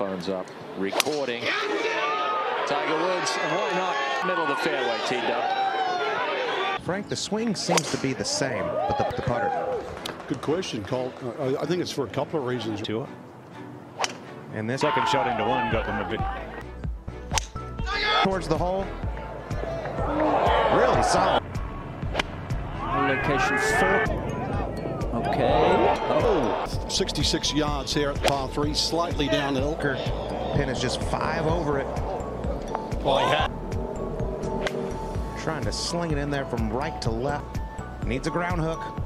Phones up, recording. Tiger Woods, and why not middle of the fairway, T-Dub. Frank, the swing seems to be the same, but the, the putter. Good question, Colt. Uh, I think it's for a couple of reasons. Two. And this Second shot into one got them a bit. towards the hole. Really solid. Location four. Okay. Oh. 66 yards here at the par three, slightly downhill. Pin is just five over it. He had. Trying to sling it in there from right to left. Needs a ground hook.